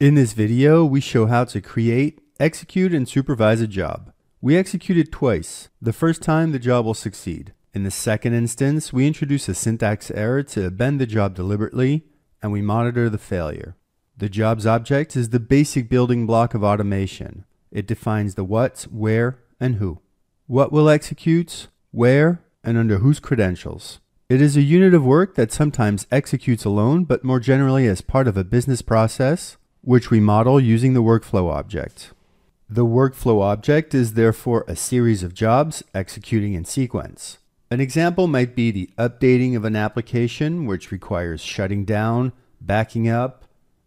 In this video, we show how to create, execute, and supervise a job. We execute it twice. The first time, the job will succeed. In the second instance, we introduce a syntax error to bend the job deliberately, and we monitor the failure. The job's object is the basic building block of automation. It defines the what, where, and who. What will execute, where, and under whose credentials. It is a unit of work that sometimes executes alone, but more generally as part of a business process which we model using the workflow object. The workflow object is therefore a series of jobs executing in sequence. An example might be the updating of an application, which requires shutting down, backing up,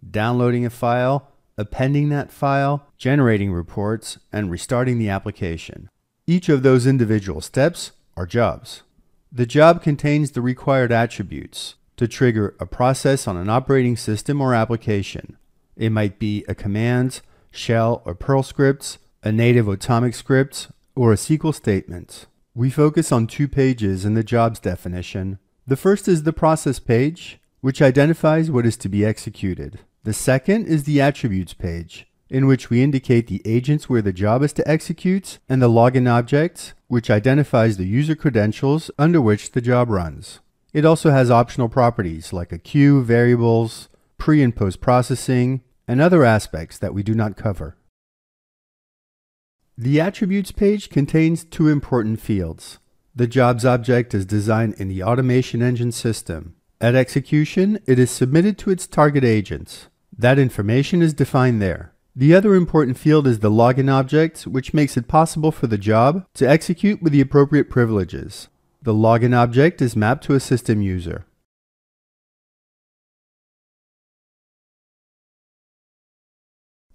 downloading a file, appending that file, generating reports, and restarting the application. Each of those individual steps are jobs. The job contains the required attributes to trigger a process on an operating system or application. It might be a command, shell or Perl script, a native Automic script, or a SQL statement. We focus on two pages in the jobs definition. The first is the process page, which identifies what is to be executed. The second is the attributes page, in which we indicate the agents where the job is to execute, and the login object, which identifies the user credentials under which the job runs. It also has optional properties like a queue, variables, pre and post processing, and other aspects that we do not cover. The attributes page contains two important fields. The jobs object is designed in the automation engine system. At execution, it is submitted to its target agents. That information is defined there. The other important field is the login object, which makes it possible for the job to execute with the appropriate privileges. The login object is mapped to a system user.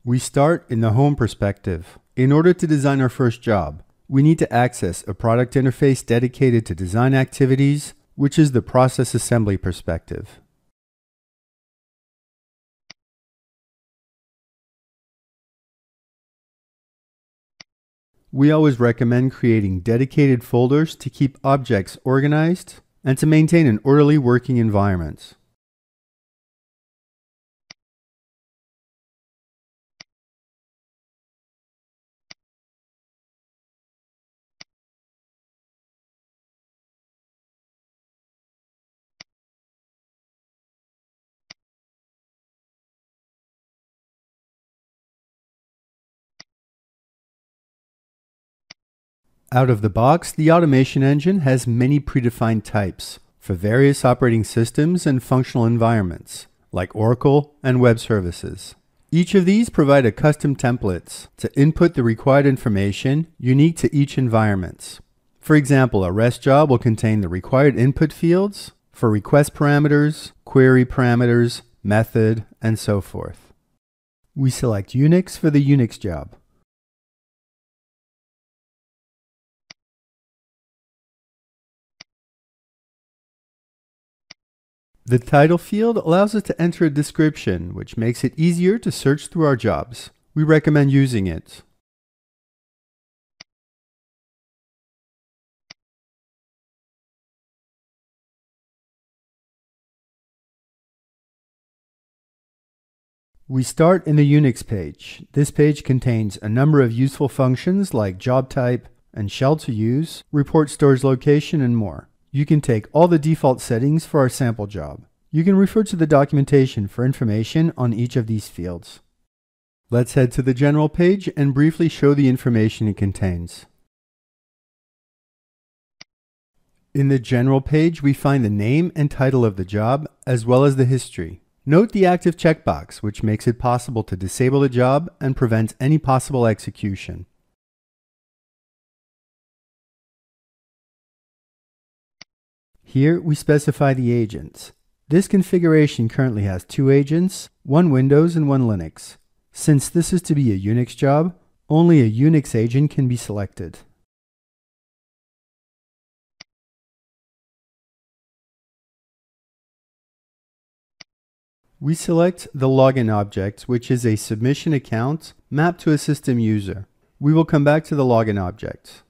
We start in the home perspective. In order to design our first job, we need to access a product interface dedicated to design activities, which is the process assembly perspective. We always recommend creating dedicated folders to keep objects organized and to maintain an orderly working environment. Out of the box, the automation engine has many predefined types for various operating systems and functional environments, like Oracle and web services. Each of these provide a custom templates to input the required information unique to each environment. For example, a REST job will contain the required input fields for request parameters, query parameters, method, and so forth. We select Unix for the Unix job. The title field allows us to enter a description, which makes it easier to search through our jobs. We recommend using it. We start in the Unix page. This page contains a number of useful functions like job type and shell to use, report storage location, and more. You can take all the default settings for our sample job. You can refer to the documentation for information on each of these fields. Let's head to the General page and briefly show the information it contains. In the General page, we find the name and title of the job, as well as the history. Note the active checkbox, which makes it possible to disable the job and prevents any possible execution. Here we specify the agents. This configuration currently has two agents, one Windows and one Linux. Since this is to be a Unix job, only a Unix agent can be selected. We select the login object, which is a submission account mapped to a system user. We will come back to the login object.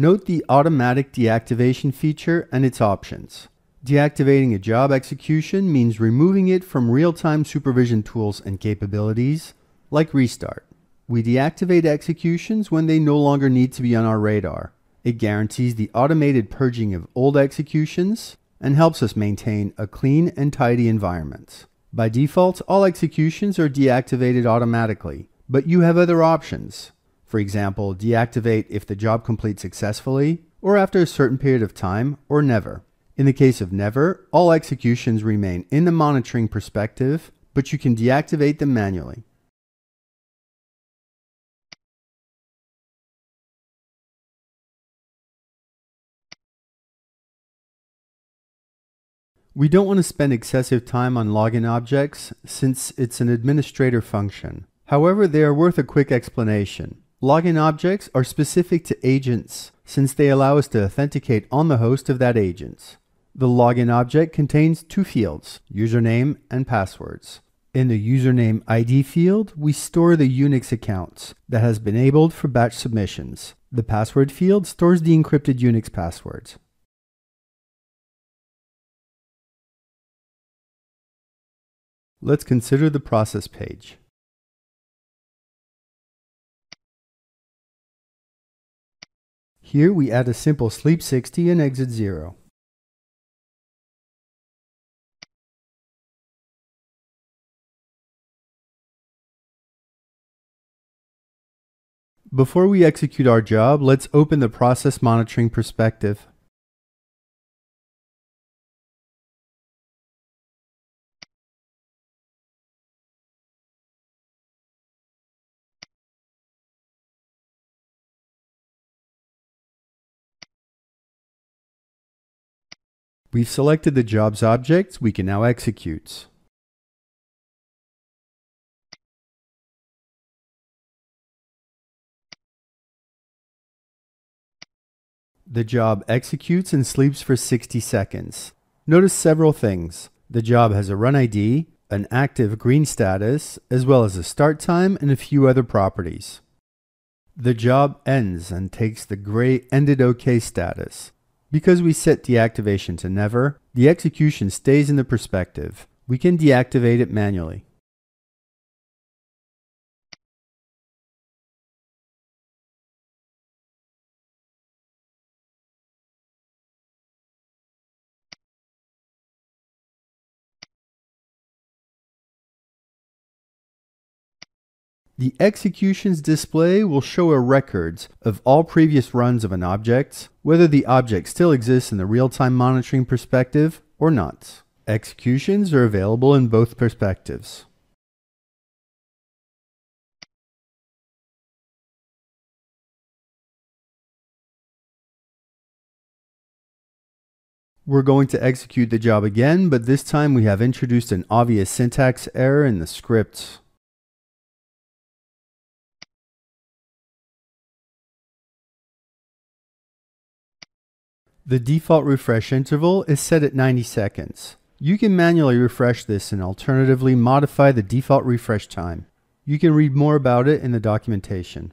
Note the automatic deactivation feature and its options. Deactivating a job execution means removing it from real-time supervision tools and capabilities, like restart. We deactivate executions when they no longer need to be on our radar. It guarantees the automated purging of old executions and helps us maintain a clean and tidy environment. By default, all executions are deactivated automatically, but you have other options. For example, deactivate if the job completes successfully, or after a certain period of time, or never. In the case of never, all executions remain in the monitoring perspective, but you can deactivate them manually. We don't want to spend excessive time on login objects since it's an administrator function. However, they are worth a quick explanation. Login objects are specific to agents since they allow us to authenticate on the host of that agent. The login object contains two fields, username and passwords. In the username ID field, we store the Unix account that has been enabled for batch submissions. The password field stores the encrypted Unix passwords. Let's consider the process page. Here we add a simple sleep 60 and exit 0. Before we execute our job, let's open the process monitoring perspective. We've selected the jobs object we can now execute. The job executes and sleeps for 60 seconds. Notice several things. The job has a run ID, an active green status, as well as a start time and a few other properties. The job ends and takes the gray ended OK status. Because we set deactivation to never, the execution stays in the perspective. We can deactivate it manually. The executions display will show a records of all previous runs of an object, whether the object still exists in the real-time monitoring perspective or not. Executions are available in both perspectives. We're going to execute the job again, but this time we have introduced an obvious syntax error in the script. The default refresh interval is set at 90 seconds. You can manually refresh this and alternatively modify the default refresh time. You can read more about it in the documentation.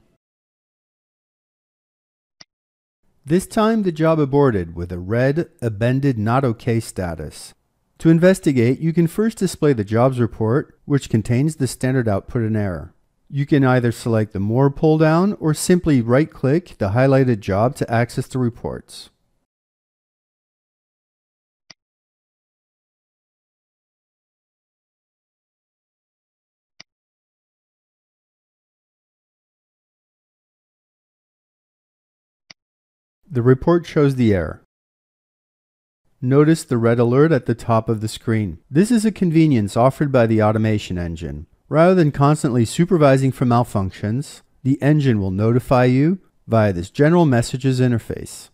This time the job aborted with a red, abended not OK status. To investigate, you can first display the jobs report, which contains the standard output and error. You can either select the More pull down or simply right click the highlighted job to access the reports. The report shows the error. Notice the red alert at the top of the screen. This is a convenience offered by the automation engine. Rather than constantly supervising for malfunctions, the engine will notify you via this general messages interface.